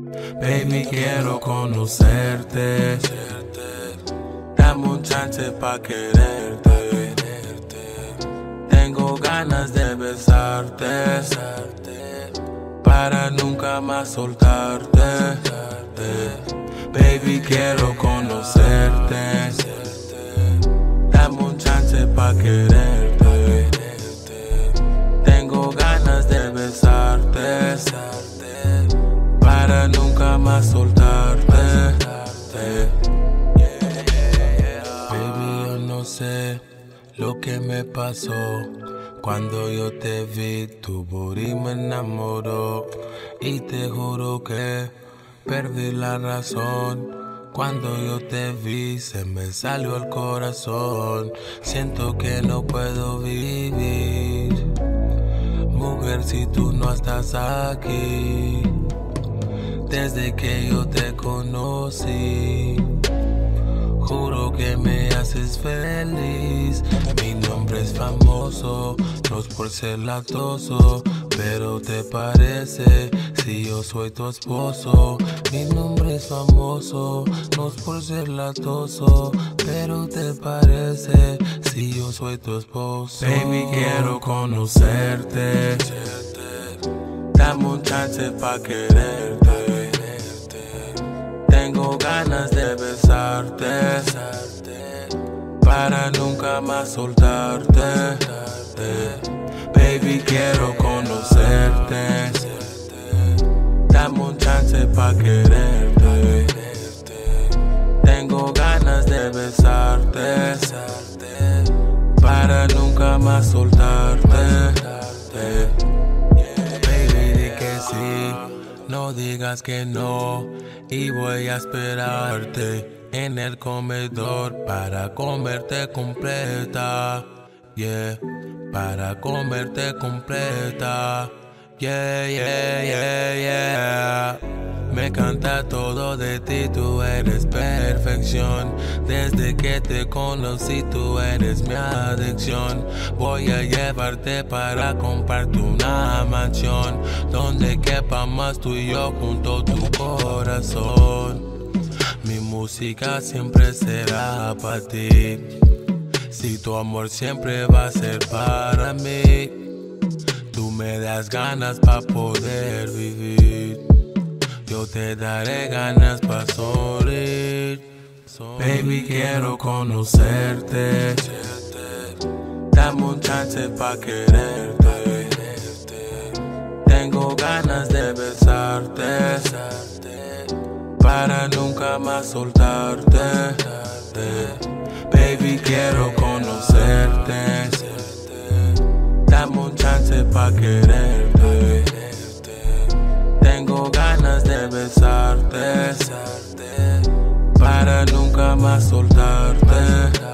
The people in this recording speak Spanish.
Baby, quiero conocerte. Dame un chance pa' quererte. Tengo ganas de besarte. Para nunca más soltarte. Baby, quiero conocerte. Dame un chance pa' quererte. Soltarte. Baby, yo no sé lo que me pasó. Cuando yo te vi, tu booty me enamoró. Y te juro que perdí la razón. Cuando yo te vi, se me salió el corazón. Siento que no puedo vivir. Mujer, si tú no estás aquí. Desde que yo te conocí. Juro que me haces feliz. Mi nombre es famoso, no es por ser latoso, pero te parece si yo soy tu esposo. Mi nombre es famoso, no es por ser latoso, pero te parece si yo soy tu esposo. Baby, quiero conocerte. Dame chance pa' quererte. Tengo ganas de besarte para nunca más soltarte. Baby, quiero conocerte. Dame un chance pa' quererte. Tengo ganas de besarte para nunca más soltarte. No digas que no. Y voy a esperarte en el comedor para comerte completa. Yeah, para comerte completa. Yeah, yeah, yeah, yeah. Me canta todo de ti, tú eres perfección. Desde que te conocí, tú eres mi adicción. Voy a llevarte para compartir una mansión. Donde quepa más tú y yo junto tu corazón. Mi música siempre será para ti. Si tu amor siempre va a ser para mí. Me das ganas para poder vivir. Yo te daré ganas para sonreír. Baby, quiero conocerte. Dame un chance pa' quererte. Tengo ganas de besarte. Para nunca más soltarte. Baby, quiero conocerte. Chance pa' quererte. Tengo ganas de besarte para nunca más soltarte.